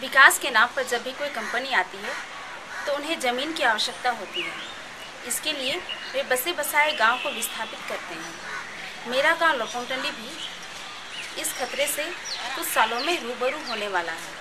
विकास के नाम पर जब भी कोई कंपनी आती है तो उन्हें ज़मीन की आवश्यकता होती है। इसके लिए वे बसे बसाए गाँव को विस्थापित करते हैं। मेरा गाँव लोकोटली भी इस खतरे से कुछ सालों में रूबरू होने वाला है।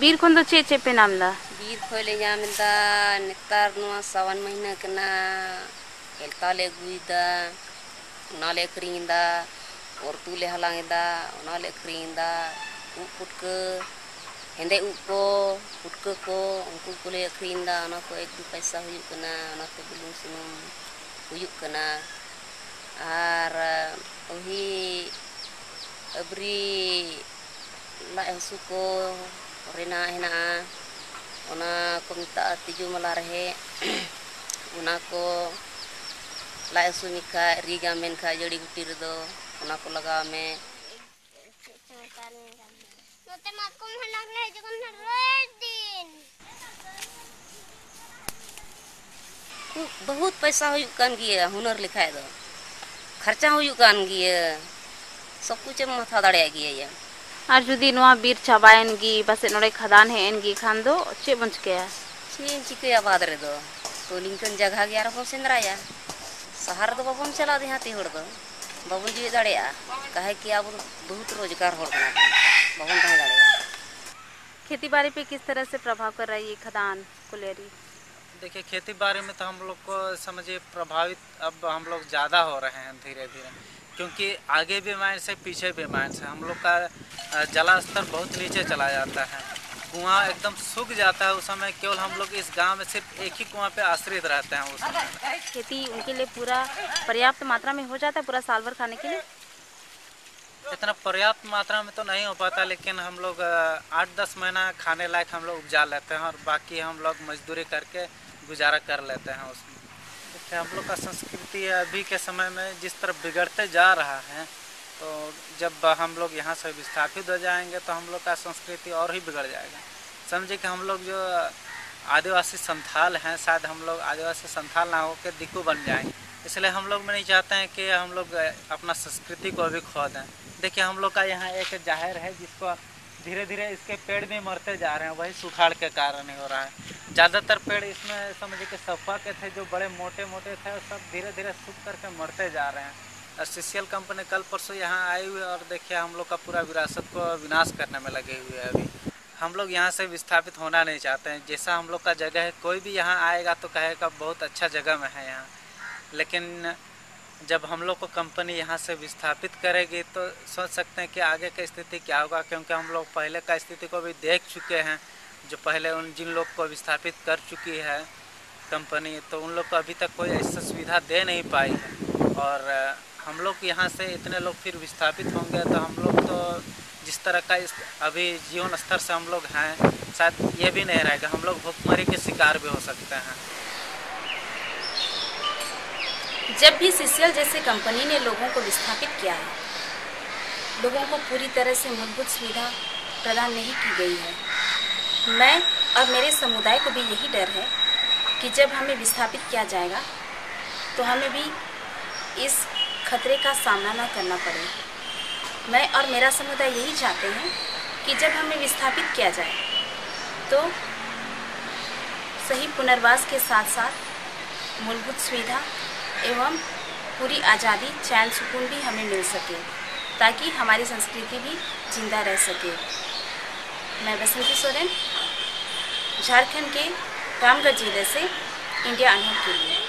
ᱵᱤᱨ ᱠᱷᱚᱱ ᱫᱚ ᱪᱮᱫ ᱪᱮᱫ ᱯᱮ ᱧᱟᱢ ᱮᱫᱟ ᱵᱤᱨ ᱠᱷᱚᱡ ᱞᱮ ᱧᱟᱢ ᱮᱫᱟ ᱱᱮᱛᱟᱨ ᱱᱚᱣᱟ ᱥᱟᱣᱟᱱ ᱢᱟᱹᱦᱱᱟᱹ ᱠᱟᱱᱟ ᱮᱞᱛᱟ ᱞᱮ ᱟᱹᱜᱩᱭᱮᱫᱟ ᱚᱱᱟᱞᱮ ᱟᱹᱠᱷᱨᱤᱧ ᱮᱫᱟ ᱚᱨᱛᱩ ᱞᱮ ᱦᱟᱞᱟᱝ ᱮᱫᱟ ᱚᱱᱟᱞᱮ ᱟᱹᱠᱷᱨᱤᱧ ᱮᱫᱟ ᱩᱵ ᱯᱩᱴᱠᱟᱹ ᱦᱮᱸᱫᱮ ᱩᱵ ᱠᱚ ᱯᱩᱴᱠᱟᱹ ᱠᱚ ᱩᱱᱠᱩ ᱠᱚᱞᱮ ᱟᱹᱠᱷᱨᱤᱧ ᱮᱫᱟ ᱚᱱᱟ ᱠᱚ ᱮᱠ ᱫᱩ ᱯᱚᱭᱥᱟ ᱦᱩᱭᱩᱜ ᱠᱟᱱᱟ ᱚᱱᱟᱛᱮ ᱵᱩᱞᱩᱝ ᱥᱩᱱᱩᱢ ᱦᱩᱭᱩᱜ ᱠᱟᱱᱟ ᱟᱨ ᱳᱦᱤ ᱟᱵᱨᱤ ᱞᱟᱡ ᱦᱟᱹᱥᱩ ᱠᱚ ᱨᱮᱱᱟᱜ ᱦᱮᱱᱟᱜᱼᱟ ᱚᱱᱟ ᱠᱚ ᱢᱮᱛᱟᱜᱼᱟ ᱛᱤᱡᱩ ᱢᱟᱞᱟ ᱨᱮᱦᱮᱫ ᱚᱱᱟ ko ᱞᱟᱡ ᱦᱟᱹᱥᱩ ᱢᱮᱠᱷᱟᱡ ᱨᱤᱜᱟᱢ ᱢᱮᱱᱠᱷᱟᱡ ᱡᱟᱹᱲᱤ ᱵᱩᱴᱤ ᱨᱮᱫᱚ ᱚᱱᱟ ko ᱞᱟᱜᱟᱣ ᱢᱮ Note matkom halang le jagon redin. बहुत पैसा हुई कान गिया हुनर लिखाए दो खर्चा हुई कान गिया सब कुछ एम माथा दाड़े गिया और जुदी बीर चाबाएन चाबाएनगी पासे नोड़े खदान है गी खान दो चे बन चुके चिकया चे चिकया बाद रे दो तो लिंकन जगह गया रखो सेंद्राया सहार दो बाबम चला दे हाथी होड़ दो बाबन जी दाड़े कहे कि अब बहुत रोज़गार होड़ बना बाबन कहे दाड़े खेती बारी पे किस तरह से प्रभाव कर रही है खदान कुलेरी देखिए खेती बारी में तो हम लोग को समझिए प्रभावित अब हम लोग ज़्यादा हो रहे हैं धीरे धीरे क्योंकि आगे भी माइंस है पीछे भी माइंस है हम लोग का जला स्तर बहुत नीचे चला जाता है। कुआँ एकदम सूख जाता है उस समय। केवल हम लोग इस गाँव में सिर्फ़ एक ही कुआँ पे आश्रित रहते हैं उस समय। खेती उनके लिए पूरा पर्याप्त मात्रा में हो जाता है पूरा साल भर खाने के लिए? इतना पर्याप्त मात्रा में तो नहीं हो पाता लेकिन हम लोग आठ दस महीना खाने लायक हम लोग उपजा लेते हैं और बाकी हम लोग मजदूरी करके गुजारा कर लेते हैं उसमें। देखिए, हम लोग का संस्कृति अभी के समय में जिस तरह बिगड़ते जा रहा है तो जब हम लोग यहाँ से विस्थापित हो जाएँगे तो हम लोग का संस्कृति और ही बिगड़ जाएगा। समझे कि हम लोग जो आदिवासी संथाल हैं, शायद हम लोग आदिवासी संथाल ना होकर दिक्कू बन जाएँगे। इसलिए हम लोग नहीं चाहते हैं कि हम लोग अपना संस्कृति को भी खो दें। देखिए, हम लोग का यहाँ एक ज़ाहिर है जिसको धीरे धीरे इसके पेड़ भी मरते जा रहे हैं, वही सुखाड़ के कारण ही हो रहा है। ज़्यादातर पेड़ इसमें समझिए कि सफ़ा के थे, जो बड़े मोटे मोटे थे वो सब धीरे धीरे सूख करके मरते जा रहे हैं। और सी कंपनी कल परसों यहाँ आई हुई और देखिए हम लोग का पूरा विरासत को विनाश करने में लगे हुए हैं अभी। हम लोग यहाँ से विस्थापित होना नहीं चाहते हैं। जैसा हम लोग का जगह है, कोई भी यहाँ आएगा तो कहेगा बहुत अच्छा जगह में है यहाँ। लेकिन जब हम लोग को कंपनी यहाँ से विस्थापित करेगी तो सोच सकते हैं कि आगे की स्थिति क्या होगा, क्योंकि हम लोग पहले का स्थिति को भी देख चुके हैं। जो पहले उन जिन लोग को विस्थापित कर चुकी है कंपनी तो उन लोग को अभी तक कोई ऐसा सुविधा दे नहीं पाई है। और हम लोग यहाँ से इतने लोग फिर विस्थापित होंगे तो हम लोग तो जिस तरह का इस, अभी जीवन स्तर से हम लोग हैं, शायद ये भी नहीं रहेगा। हम लोग भुखमरी के शिकार भी हो सकते हैं। जब भी सीसीएल जैसे कंपनी ने लोगों को विस्थापित किया है, लोगों को पूरी तरह से मूलभूत सुविधा प्रदान नहीं की गई है। मैं और मेरे समुदाय को भी यही डर है कि जब हमें विस्थापित किया जाएगा तो हमें भी इस खतरे का सामना न करना पड़े। मैं और मेरा समुदाय यही चाहते हैं कि जब हमें विस्थापित किया जाए तो सही पुनर्वास के साथ साथ मूलभूत सुविधा एवं पूरी आज़ादी, चैन सुकून भी हमें मिल सके, ताकि हमारी संस्कृति भी ज़िंदा रह सके। मैं बसंती सोरेन झारखंड के रामगढ़ ज़िले से इंडिया आने के लिए।